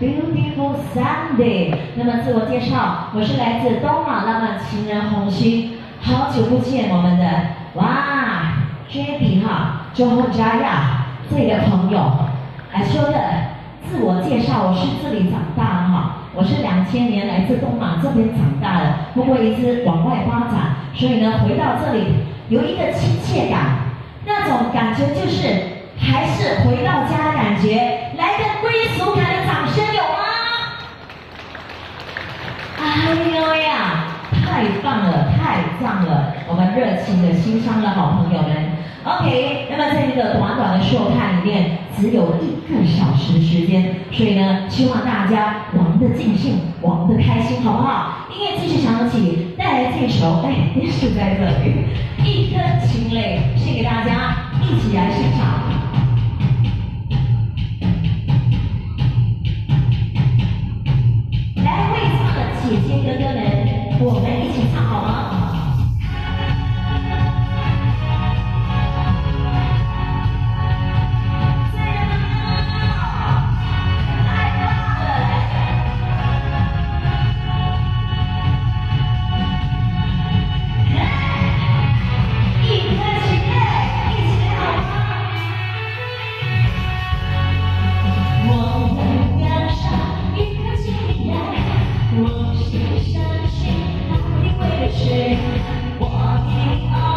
Beautiful Sunday。那么自我介绍，我是来自东马浪漫情人红星，好久不见，我们的哇 j b 哈，周后佳亚这个朋友来说的自我介绍，我是这里长大哈，我是两千年来自东马这边长大的，不过一直往外发展，所以呢回到这里有一个亲切感，那种感觉就是还是回到家的感觉。来个归属感的掌声有吗？哎呦呀，太棒了，太棒了！我们热情的新商的好朋友们，OK。那么在这个短短的秀看里面，只有一个小时的时间，所以呢，希望大家玩的尽兴，玩的开心，好不好？音乐继续响起，带来这首，哎，电视在这里，一颗情泪，伤心到底为了谁我一定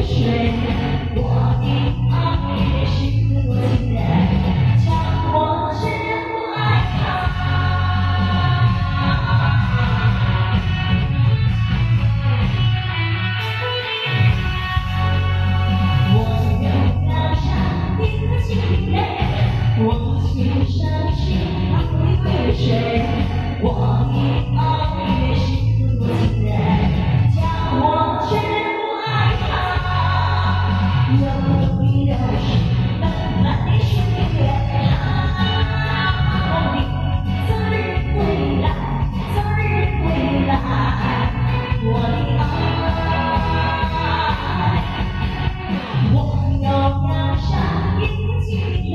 水，我的。悠悠的流水慢慢的岁月我盼你早日回来早日回来我的阿妹我要两厢的情愿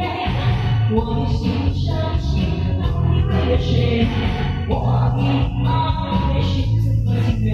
我的心上人到底为了谁我的爱妹妹是。普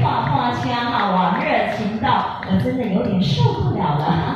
画画枪哈，哇，热情到我真的有点受不了了。